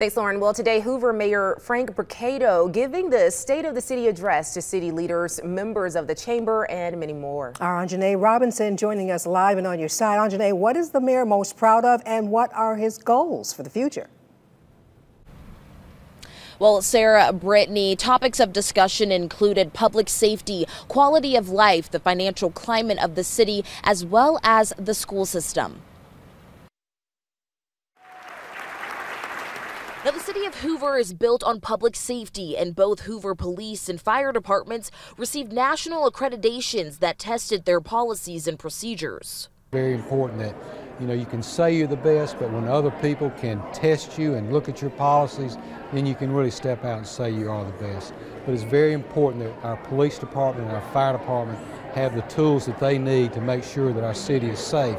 Thanks, Lauren. Well, today, Hoover Mayor Frank Brocato giving the State of the City address to city leaders, members of the chamber, and many more. Our Anjanae Robinson joining us live and on your side. Anjanae, what is the mayor most proud of, and what are his goals for the future? Well, Sarah, Brittany, topics of discussion included public safety, quality of life, the financial climate of the city, as well as the school system. Now, the city of Hoover is built on public safety, and both Hoover police and fire departments received national accreditations that tested their policies and procedures. Very important that you know you can say you're the best, but when other people can test you and look at your policies, then you can really step out and say you are the best. But it's very important that our police department and our fire department have the tools that they need to make sure that our city is safe.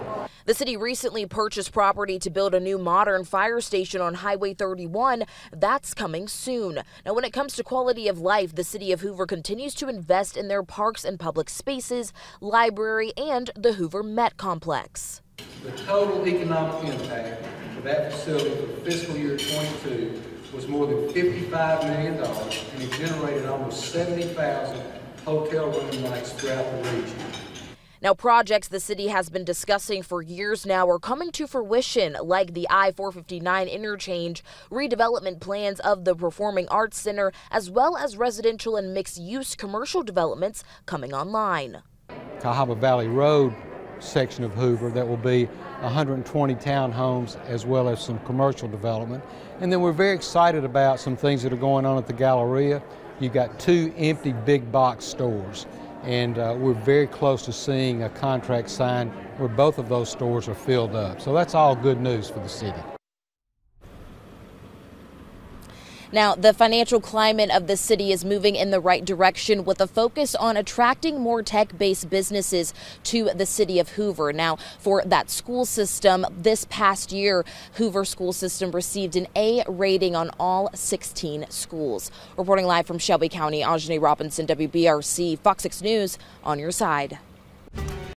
The city recently purchased property to build a new modern fire station on Highway 31. That's coming soon. Now, when it comes to quality of life, the city of Hoover continues to invest in their parks and public spaces, library, and the Hoover Met Complex. The total economic impact of that facility for fiscal year 22 was more than $55 million, and it generated almost 70,000 hotel room nights throughout the region. Now, projects the city has been discussing for years now are coming to fruition, like the I 459 interchange, redevelopment plans of the Performing Arts Center, as well as residential and mixed use commercial developments coming online. Cahaba Valley Road section of Hoover that will be 120 townhomes as well as some commercial development. And then we're very excited about some things that are going on at the Galleria. You've got two empty big box stores and uh, we're very close to seeing a contract signed where both of those stores are filled up. So that's all good news for the city. Now, the financial climate of the city is moving in the right direction with a focus on attracting more tech based businesses to the city of Hoover. Now, for that school system, this past year, Hoover School System received an A rating on all 16 schools. Reporting live from Shelby County, Anjanae Robinson, WBRC, Fox 6 News, on your side.